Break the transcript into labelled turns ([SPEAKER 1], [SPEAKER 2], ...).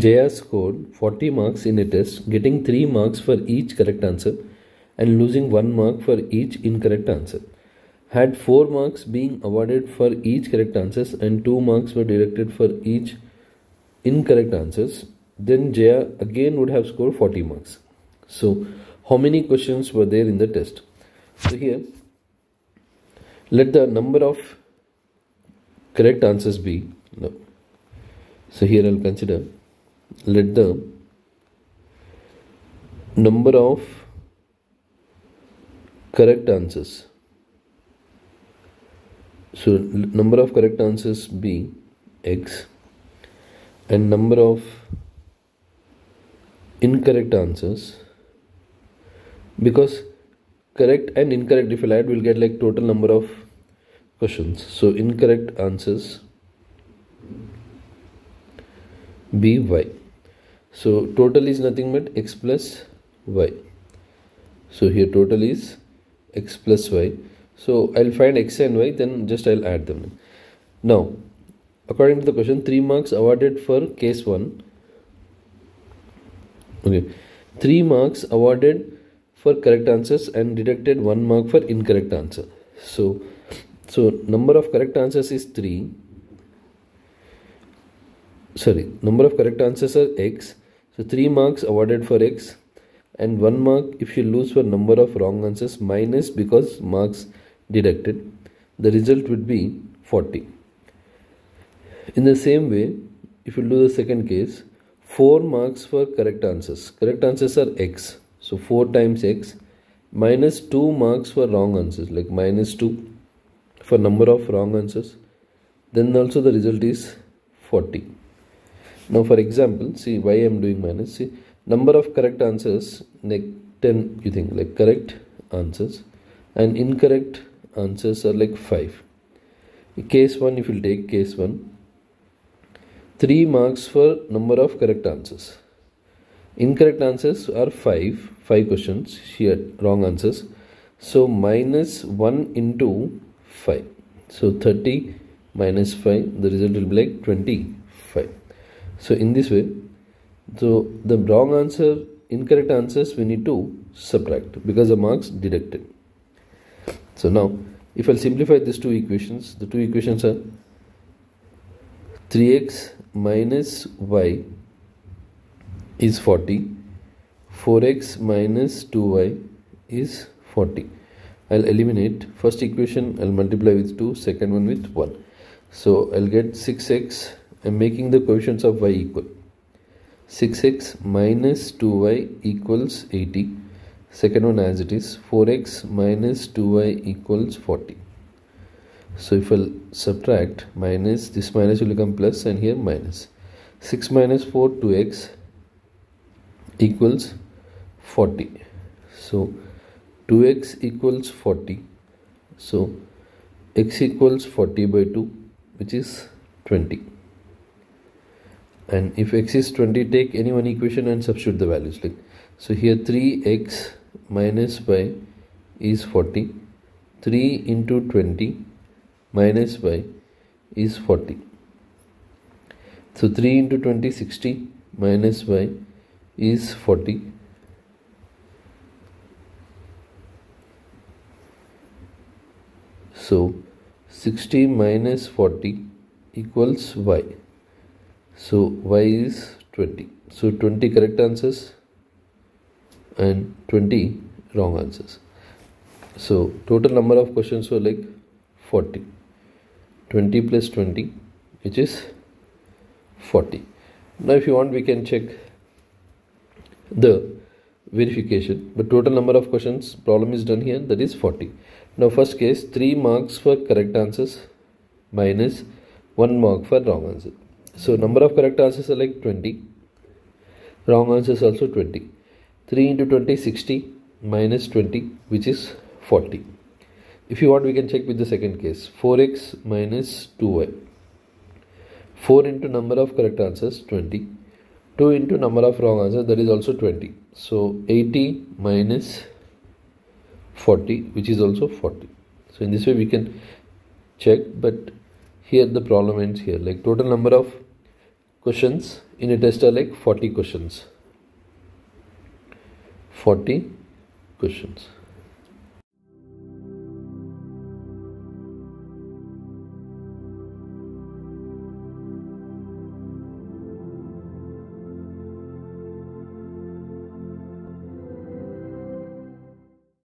[SPEAKER 1] Jaya scored 40 marks in a test, getting 3 marks for each correct answer and losing 1 mark for each incorrect answer. Had 4 marks being awarded for each correct answers and 2 marks were deducted for each incorrect answers, then Jaya again would have scored 40 marks. So, how many questions were there in the test? So, here let the number of correct answers be no. So, here I'll consider let the number of correct answers. So number of correct answers be x and number of incorrect answers. Because correct and incorrect if I add we'll get like total number of questions. So incorrect answers be y so total is nothing but x plus y. So here total is x plus y. So I'll find x and y then just I'll add them. Now according to the question 3 marks awarded for case 1. Okay 3 marks awarded for correct answers and deducted 1 mark for incorrect answer. So so number of correct answers is 3 sorry number of correct answers are x so 3 marks awarded for X and 1 mark if you lose for number of wrong answers minus because marks deducted. The result would be 40. In the same way, if you do the second case, 4 marks for correct answers. Correct answers are X. So 4 times X minus 2 marks for wrong answers like minus 2 for number of wrong answers. Then also the result is 40. Now for example, see why I am doing minus. See number of correct answers like 10 you think like correct answers and incorrect answers are like 5. Case 1 if you take case 1 3 marks for number of correct answers. Incorrect answers are 5, 5 questions here wrong answers. So minus 1 into 5. So 30 minus 5 the result will be like 25 so in this way so the wrong answer incorrect answers we need to subtract because the marks deducted. So now if I simplify these two equations the two equations are 3x minus y is 40 4x minus 2y is 40 I'll eliminate first equation I'll multiply with 2 second one with 1 so I'll get 6x I'm making the coefficients of y equal. 6x minus 2y equals 80 second one as it is 4x minus 2y equals 40 so if I'll subtract minus this minus will become plus and here minus. minus 6 minus 4 2x equals 40 so 2x equals 40 so x equals 40 by 2 which is 20 and if x is 20 take any one equation and substitute the values. Like so here 3x minus y is 40 3 into 20 minus y is 40 so 3 into 20 60 minus y is 40 so 60 minus 40 equals y so y is 20 so 20 correct answers and 20 wrong answers. So total number of questions were like 40 20 plus 20 which is 40 now if you want we can check the verification. But total number of questions problem is done here that is 40 now first case 3 marks for correct answers minus 1 mark for wrong answer so number of correct answers are like 20. Wrong answers also 20. 3 into 20 60 minus 20 which is 40. If you want we can check with the second case 4x minus 2y. 4 into number of correct answers 20. 2 into number of wrong answers that is also 20. So 80 minus 40 which is also 40. So in this way we can check but here the problem ends here like total number of questions. In a test are like 40 questions. 40 questions